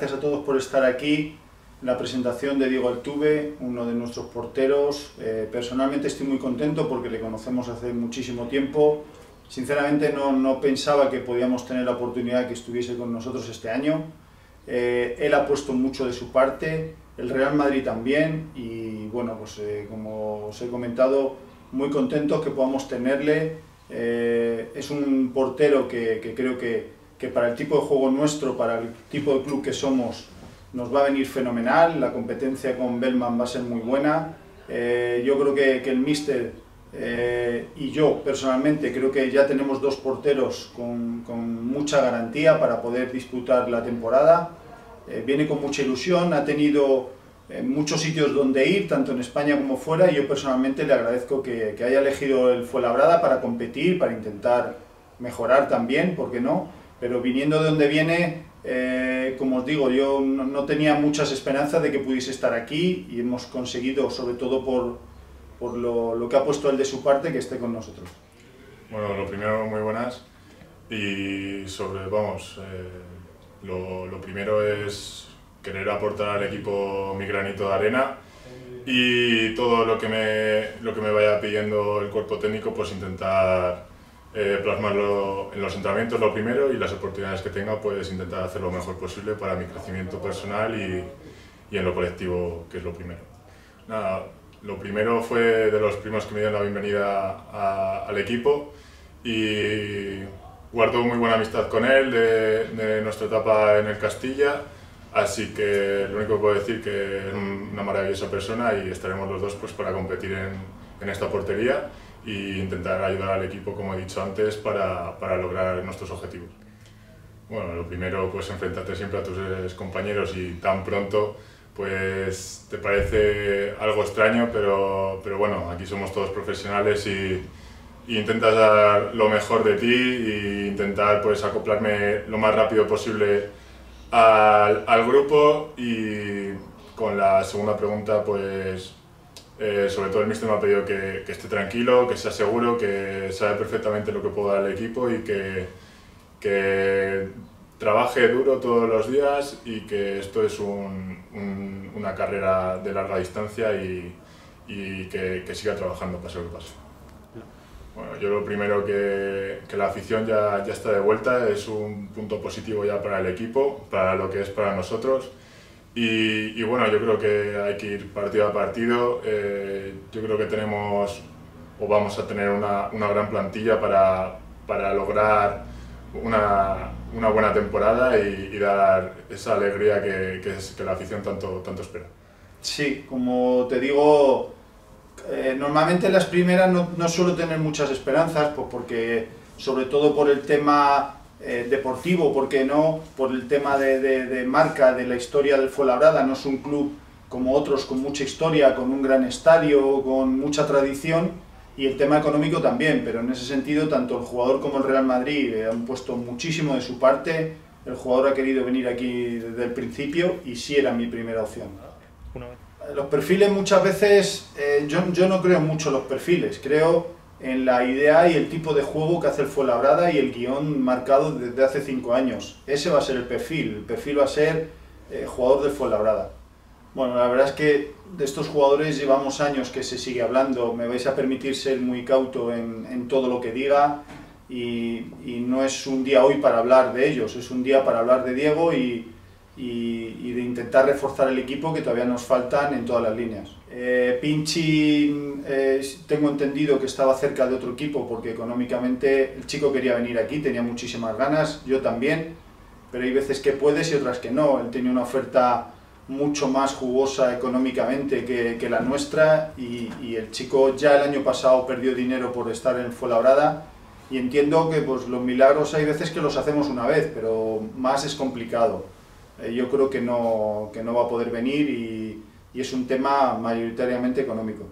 gracias a todos por estar aquí. La presentación de Diego Altuve, uno de nuestros porteros. Eh, personalmente estoy muy contento porque le conocemos hace muchísimo tiempo. Sinceramente no, no, pensaba que podíamos tener la oportunidad de que estuviese con nosotros este año. Eh, él ha puesto mucho de su parte, el Real Madrid también y bueno, pues eh, como os he comentado, muy contentos que podamos tenerle. es un portero que, que creo que, que para el tipo de juego nuestro, para el tipo de club que somos, nos va a venir fenomenal, la competencia con Bellman va a ser muy buena. Eh, yo creo que, que el Mister eh, y yo personalmente creo que ya tenemos dos porteros con, con mucha garantía para poder disputar la temporada. Eh, viene con mucha ilusión, ha tenido muchos sitios donde ir, tanto en España como fuera, y yo personalmente le agradezco que, que haya elegido el Fuenlabrada para competir, para intentar mejorar también, ¿por qué no? Pero viniendo de donde viene, eh, como os digo, yo no, tenía muchas esperanzas de que pudiese estar aquí y hemos conseguido, sobre todo por, por lo, lo, que ha puesto él de su parte, que esté con nosotros. Bueno, lo primero, muy buenas. Y sobre, vamos, eh, lo, lo, primero es querer aportar al equipo mi granito de arena y todo lo que me, lo que me vaya pidiendo el cuerpo técnico, pues intentar eh, plasmarlo en los entrenamientos lo primero y las oportunidades que tenga pues intentar hacer lo mejor posible para mi crecimiento personal y, y en lo colectivo que es lo primero. Nada, lo primero fue de los primeros que me dieron la bienvenida al equipo y guardo muy buena amistad con él de, de, nuestra etapa en el Castilla, así que lo único que puedo decir que es una maravillosa persona y estaremos los dos pues, para competir en, en esta portería e intentar ayudar al equipo, como he dicho antes, para, para lograr nuestros objetivos. Bueno, lo primero, pues enfrentarte siempre a tus compañeros y tan pronto, pues te parece algo extraño, pero, pero bueno, aquí somos todos profesionales y, y intentas dar lo mejor de ti e intentar pues acoplarme lo más rápido posible al, al grupo y con la segunda pregunta pues eh, sobre todo el míster me ha pedido que, que, esté tranquilo, que sea seguro, que sabe perfectamente lo que puedo dar al equipo y que, que trabaje duro todos los días y que esto es un, un, una carrera de larga distancia y, y que, que, siga trabajando pase lo que pase. Bueno, yo lo primero que, que la afición ya, ya está de vuelta, es un punto positivo ya para el equipo, para lo que es para nosotros. Y, y, bueno, yo creo que hay que ir partido a partido. Eh, yo creo que tenemos o vamos a tener una, una gran plantilla para, para lograr una, una, buena temporada y, y, dar esa alegría que, que, es, que la afición tanto, tanto espera. Sí, como te digo, eh, normalmente las primeras no, no suelo tener muchas esperanzas, pues porque sobre todo por el tema eh, deportivo, porque no por el tema de, de, de, marca, de la historia del Fuenlabrada, no es un club como otros con mucha historia, con un gran estadio, con mucha tradición, y el tema económico también, pero en ese sentido tanto el jugador como el Real Madrid eh, han puesto muchísimo de su parte, el jugador ha querido venir aquí desde el principio y sí era mi primera opción. Los perfiles muchas veces, eh, yo, yo no creo mucho en los perfiles, creo en la idea y el tipo de juego que hace el Fuenlabrada y el guion marcado desde hace cinco años. Ese va a ser el perfil, el perfil va a ser eh, jugador del Fuenlabrada. Bueno, la verdad es que de estos jugadores llevamos años que se sigue hablando, me vais a permitir ser muy cauto en, todo lo que diga y, y, no es un día hoy para hablar de ellos, es un día para hablar de Diego y, y, y de intentar reforzar el equipo que todavía nos faltan en todas las líneas. Eh, Pinchi eh, tengo entendido que estaba cerca de otro equipo porque económicamente el chico quería venir aquí, tenía muchísimas ganas, yo también, pero hay veces que puedes y otras que no. Él tenía una oferta mucho más jugosa económicamente que, que la nuestra y, y, el chico ya el año pasado perdió dinero por estar en Fuenlabrada y entiendo que pues, los milagros hay veces que los hacemos una vez, pero más es complicado. Eh, yo creo que no, que no va a poder venir y y es un tema mayoritariamente económico.